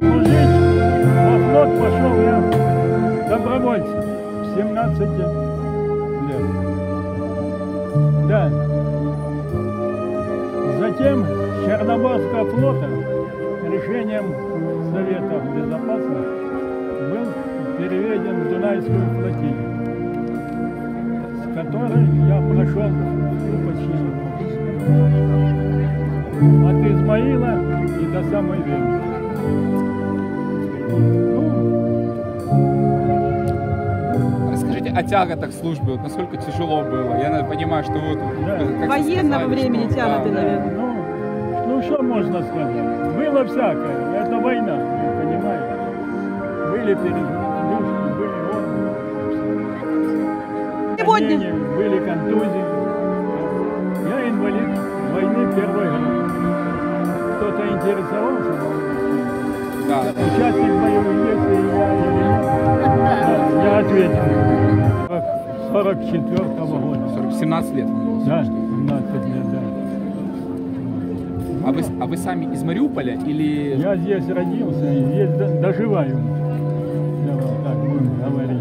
Служить во пошел я. Добровольцем в 17 лет. Да. Затем Черноморского флота решением Совета Безопасности был переведен в Дунайскую флотилию, с которой я прошел почти от Измаила и до самой Вены. Ну, Расскажите о тяготах службы, вот насколько тяжело было. Я понимаю, что вот... Да. Военного сказали, времени что- тяготы, да, наверное. ну, ну, что можно сказать? Было всякое. Это война, понимаете. Были передвижки, были вот. Сегодня. Были контузии. Я инвалид войны первой. Кто-то интересовался? Да. Участник боевых действий я Я ответил. 44 -го года. 40, 17 лет. вам было. Да, 17 лет, да. А вы, а вы сами из Мариуполя или... Я здесь родился и здесь до- доживаю. Да, вот так будем говорить.